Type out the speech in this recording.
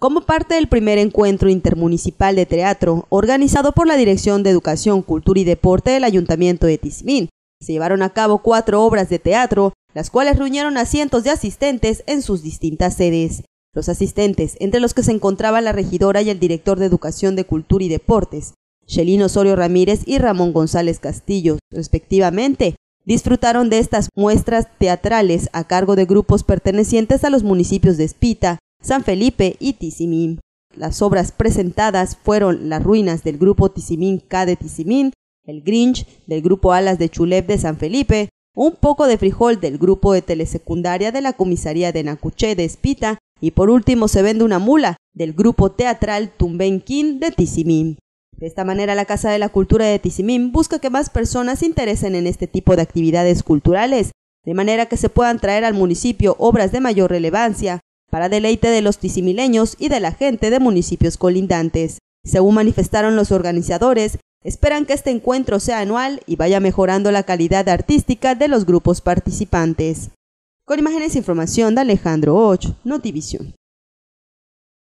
como parte del primer encuentro intermunicipal de teatro organizado por la Dirección de Educación, Cultura y Deporte del Ayuntamiento de Tizimín. Se llevaron a cabo cuatro obras de teatro, las cuales reunieron a cientos de asistentes en sus distintas sedes. Los asistentes, entre los que se encontraba la regidora y el director de Educación de Cultura y Deportes, Shelino Osorio Ramírez y Ramón González Castillo, respectivamente, disfrutaron de estas muestras teatrales a cargo de grupos pertenecientes a los municipios de Espita, San Felipe y Tizimín. Las obras presentadas fueron Las ruinas del grupo Tizimín K de Tizimín, El Grinch del grupo Alas de Chulep de San Felipe, Un poco de frijol del grupo de telesecundaria de la comisaría de Nacuché de Espita y por último se vende una mula del grupo teatral Tumbenquín de Tizimín. De esta manera, la Casa de la Cultura de Tizimín busca que más personas se interesen en este tipo de actividades culturales, de manera que se puedan traer al municipio obras de mayor relevancia, para deleite de los tizimileños y de la gente de municipios colindantes. Según manifestaron los organizadores, esperan que este encuentro sea anual y vaya mejorando la calidad artística de los grupos participantes. Con imágenes e información de Alejandro Och, Notivisión.